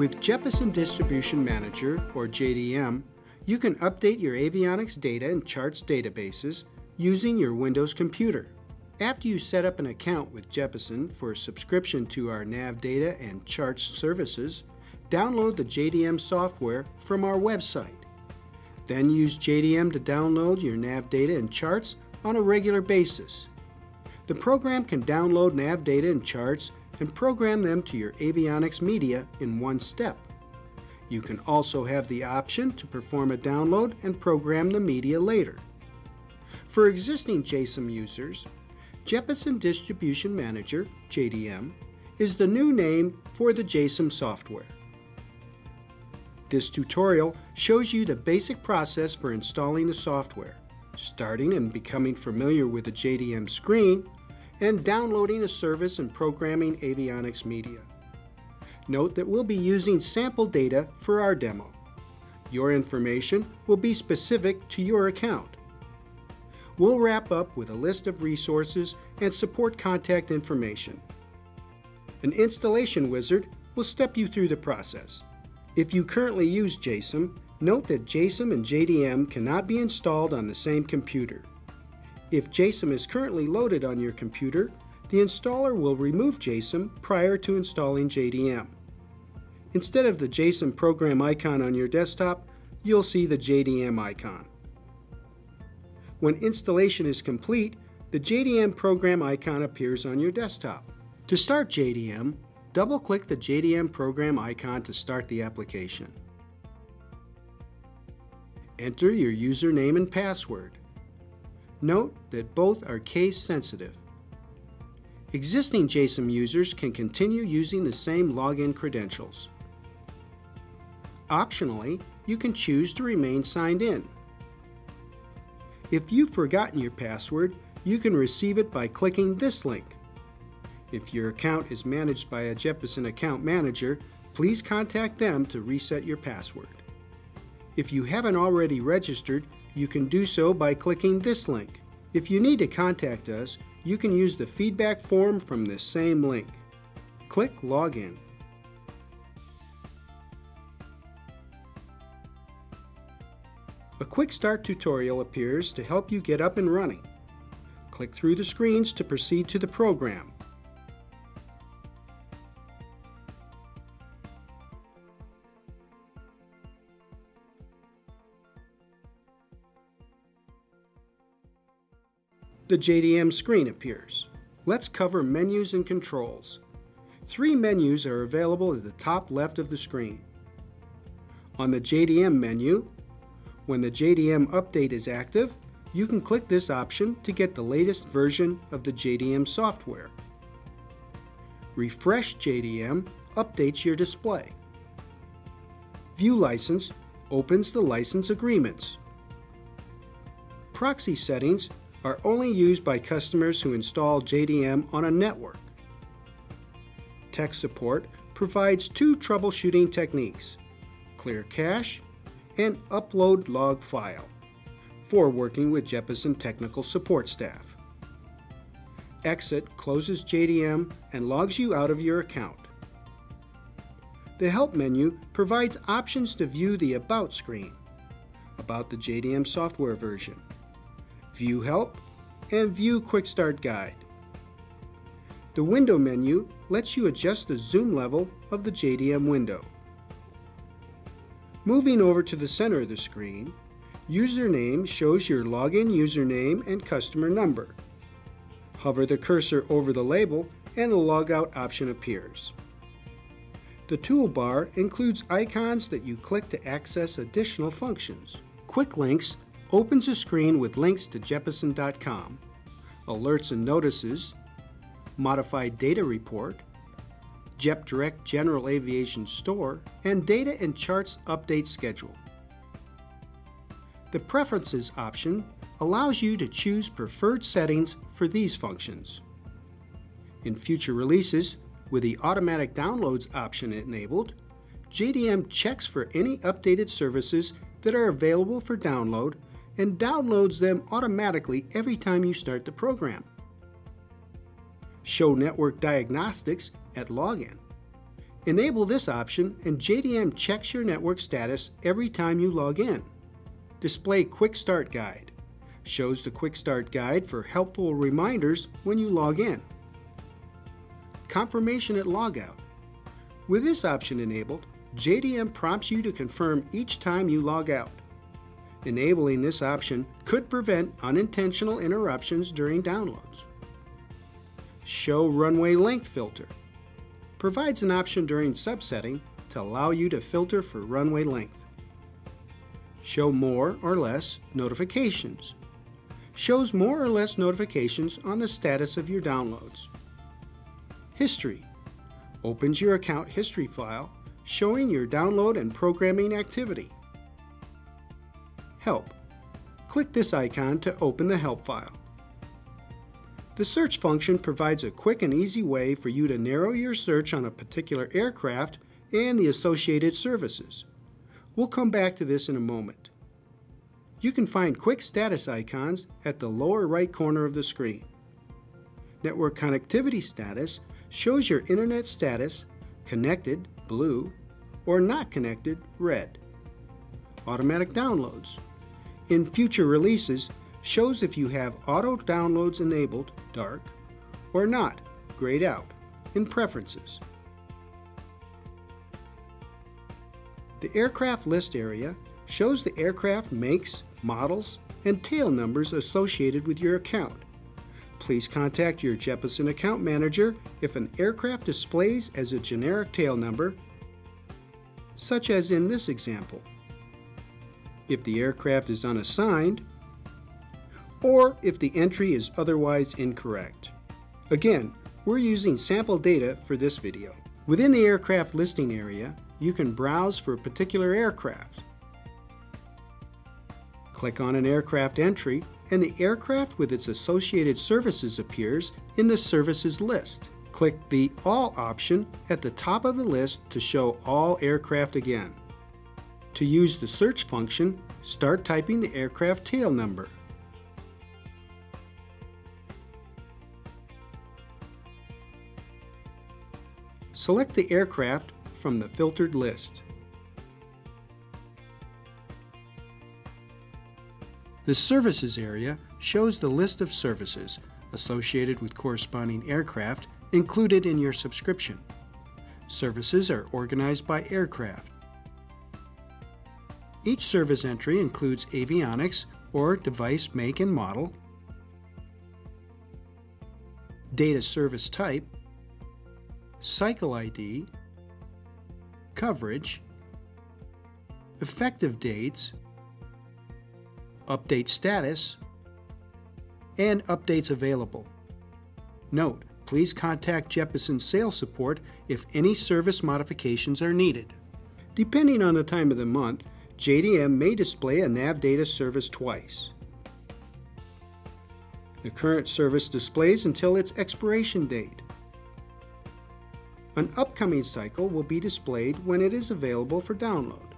With Jeppesen Distribution Manager, or JDM, you can update your avionics data and charts databases using your Windows computer. After you set up an account with Jeppesen for a subscription to our nav data and charts services, download the JDM software from our website. Then use JDM to download your nav data and charts on a regular basis. The program can download nav data and charts and program them to your avionics media in one step. You can also have the option to perform a download and program the media later. For existing JSUM users, Jeppesen Distribution Manager, JDM, is the new name for the JSUM software. This tutorial shows you the basic process for installing the software, starting and becoming familiar with the JDM screen, and downloading a service and programming avionics media. Note that we'll be using sample data for our demo. Your information will be specific to your account. We'll wrap up with a list of resources and support contact information. An installation wizard will step you through the process. If you currently use JSUM, note that JSUM and JDM cannot be installed on the same computer. If JSUM is currently loaded on your computer, the installer will remove JSUM prior to installing JDM. Instead of the JSUM program icon on your desktop, you'll see the JDM icon. When installation is complete, the JDM program icon appears on your desktop. To start JDM, double-click the JDM program icon to start the application. Enter your username and password. Note that both are case sensitive. Existing JSUM users can continue using the same login credentials. Optionally, you can choose to remain signed in. If you've forgotten your password, you can receive it by clicking this link. If your account is managed by a Jeppesen account manager, please contact them to reset your password. If you haven't already registered, you can do so by clicking this link. If you need to contact us, you can use the feedback form from this same link. Click Login. A quick start tutorial appears to help you get up and running. Click through the screens to proceed to the program. The JDM screen appears. Let's cover menus and controls. Three menus are available at the top left of the screen. On the JDM menu, when the JDM update is active, you can click this option to get the latest version of the JDM software. Refresh JDM updates your display. View License opens the license agreements. Proxy settings are only used by customers who install JDM on a network. Tech support provides two troubleshooting techniques, clear cache and upload log file, for working with Jeppesen technical support staff. Exit closes JDM and logs you out of your account. The Help menu provides options to view the About screen, about the JDM software version, View Help, and View Quick Start Guide. The Window menu lets you adjust the zoom level of the JDM window. Moving over to the center of the screen, Username shows your login username and customer number. Hover the cursor over the label and the logout option appears. The toolbar includes icons that you click to access additional functions. Quick Links opens a screen with links to Jeppesen.com, alerts and notices, modified data report, JeppDirect General Aviation Store, and Data and Charts Update Schedule. The Preferences option allows you to choose preferred settings for these functions. In future releases, with the Automatic Downloads option enabled, JDM checks for any updated services that are available for download and downloads them automatically every time you start the program. Show network diagnostics at login. Enable this option and JDM checks your network status every time you log in. Display Quick Start Guide. Shows the Quick Start Guide for helpful reminders when you log in. Confirmation at logout. With this option enabled, JDM prompts you to confirm each time you log out. Enabling this option could prevent unintentional interruptions during downloads. Show Runway Length Filter provides an option during subsetting to allow you to filter for runway length. Show more or less notifications. Shows more or less notifications on the status of your downloads. History opens your account history file showing your download and programming activity. Help. Click this icon to open the help file. The search function provides a quick and easy way for you to narrow your search on a particular aircraft and the associated services. We'll come back to this in a moment. You can find quick status icons at the lower right corner of the screen. Network connectivity status shows your internet status, connected, blue, or not connected, red. Automatic downloads. In future releases, shows if you have auto downloads enabled, dark, or not, grayed out, in Preferences. The aircraft list area shows the aircraft makes, models, and tail numbers associated with your account. Please contact your Jeppesen account manager if an aircraft displays as a generic tail number, such as in this example. If the aircraft is unassigned, or if the entry is otherwise incorrect. Again, we're using sample data for this video. Within the aircraft listing area, you can browse for a particular aircraft. Click on an aircraft entry and the aircraft with its associated services appears in the services list. Click the All option at the top of the list to show all aircraft again. To use the search function, start typing the aircraft tail number. Select the aircraft from the filtered list. The Services area shows the list of services associated with corresponding aircraft included in your subscription. Services are organized by aircraft. Each service entry includes avionics or device make and model, data service type, cycle ID, coverage, effective dates, update status, and updates available. Note, please contact Jeppesen Sales Support if any service modifications are needed. Depending on the time of the month, JDM may display a nav data service twice. The current service displays until its expiration date. An upcoming cycle will be displayed when it is available for download.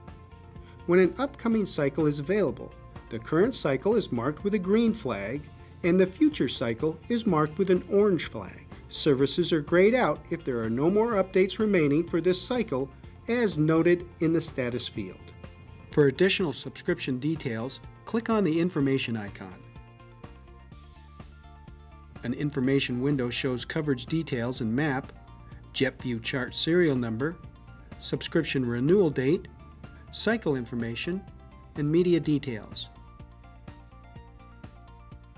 When an upcoming cycle is available, the current cycle is marked with a green flag and the future cycle is marked with an orange flag. Services are grayed out if there are no more updates remaining for this cycle as noted in the status field. For additional subscription details, click on the information icon. An information window shows coverage details and map JeppView chart serial number, subscription renewal date, cycle information, and media details.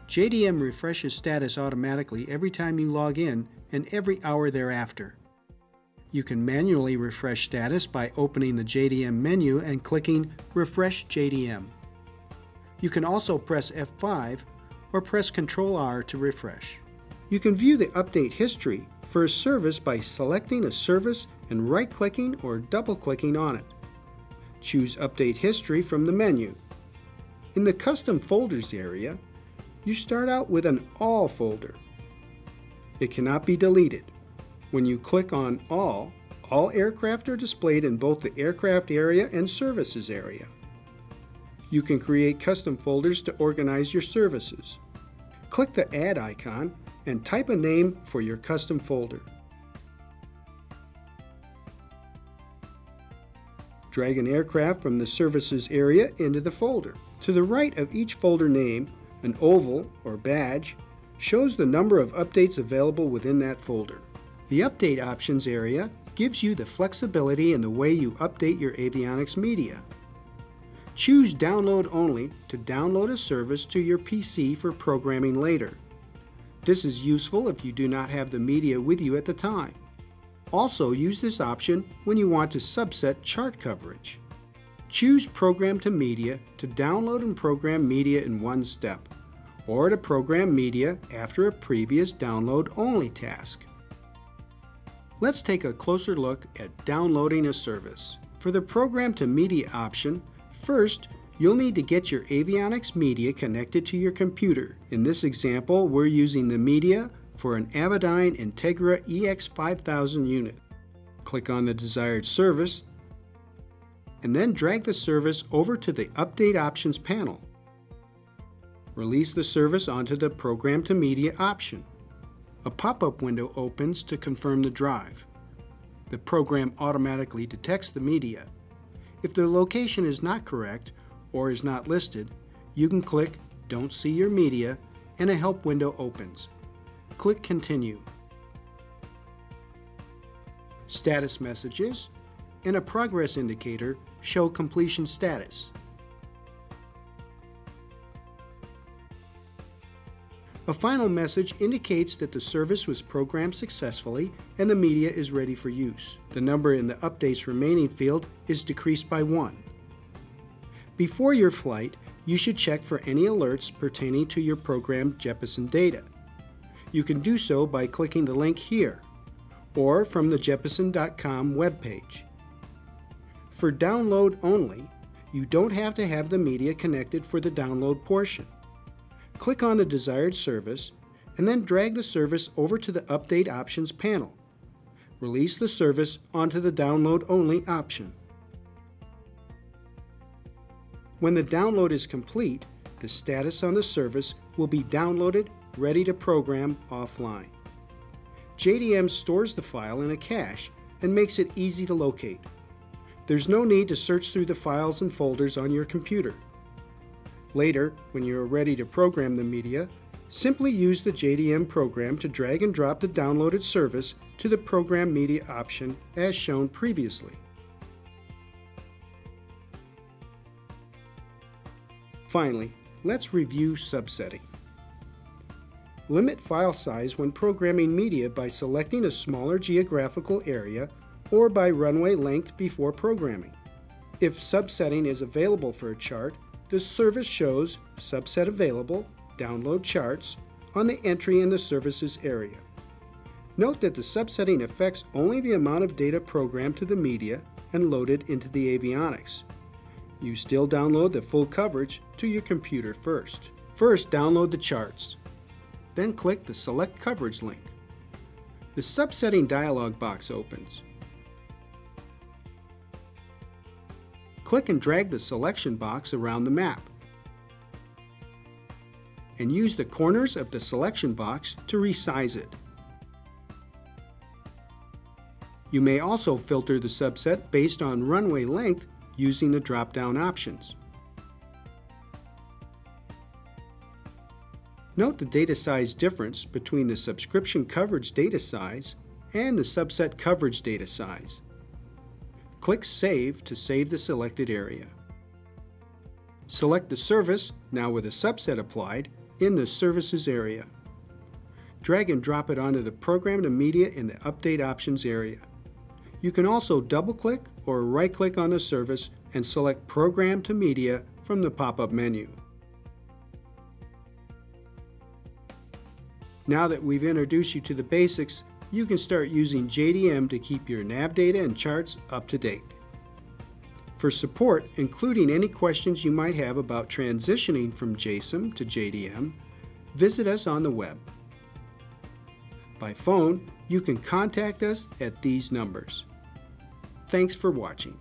JDM refreshes status automatically every time you log in and every hour thereafter. You can manually refresh status by opening the JDM menu and clicking Refresh JDM. You can also press F5 or press Ctrl R to refresh. You can view the update history for a service by selecting a service and right-clicking or double-clicking on it. Choose Update History from the menu. In the Custom Folders area, you start out with an All folder. It cannot be deleted. When you click on All, all aircraft are displayed in both the aircraft area and services area. You can create custom folders to organize your services. Click the Add icon and type a name for your custom folder. Drag an aircraft from the services area into the folder. To the right of each folder name, an oval or badge shows the number of updates available within that folder. The Update Options area gives you the flexibility in the way you update your avionics media. Choose Download Only to download a service to your PC for programming later. This is useful if you do not have the media with you at the time. Also use this option when you want to subset chart coverage. Choose Program to Media to download and program media in one step, or to program media after a previous download only task. Let's take a closer look at downloading a service. For the Program to Media option, first you'll need to get your avionics media connected to your computer. In this example, we're using the media for an Avidyne Entegra EX5000 unit. Click on the desired service and then drag the service over to the Update Options panel. Release the service onto the Program to Media option. A pop-up window opens to confirm the drive. The program automatically detects the media. If the location is not correct or is not listed, you can click Don't See Your Media and a help window opens. Click Continue. Status messages and a progress indicator show completion status. A final message indicates that the service was programmed successfully and the media is ready for use. The number in the Updates Remaining field is decreased by 1. Before your flight, you should check for any alerts pertaining to your programmed Jeppesen data. You can do so by clicking the link here or from the Jeppesen.com webpage. For download only, you don't have to have the media connected for the download portion. Click on the desired service and then drag the service over to the Update Options panel. Release the service onto the Download Only option. When the download is complete, the status on the service will be downloaded, ready to program offline. JDM stores the file in a cache and makes it easy to locate. There's no need to search through the files and folders on your computer. Later, when you are ready to program the media, simply use the JDM program to drag and drop the downloaded service to the Program Media option as shown previously. Finally, let's review subsetting. Limit file size when programming media by selecting a smaller geographical area or by runway length before programming. If subsetting is available for a chart, the service shows Subset Available, Download Charts on the entry in the Services area. Note that the subsetting affects only the amount of data programmed to the media and loaded into the avionics. You still download the full coverage to your computer first. First, download the charts. Then click the Select Coverage link. The subsetting dialog box opens. Click and drag the selection box around the map. And use the corners of the selection box to resize it. You may also filter the subset based on runway length using the drop-down options. Note the data size difference between the subscription coverage data size and the subset coverage data size. Click Save to save the selected area. Select the service, now with a subset applied, in the Services area. Drag and drop it onto the Program to Media in the Update Options area. You can also double-click or right-click on the service and select Program to Media from the pop-up menu. Now that we've introduced you to the basics, you can start using JDM to keep your nav data and charts up to date. For support, including any questions you might have about transitioning from JSUM to JDM, visit us on the web. By phone, you can contact us at these numbers. Thanks for watching.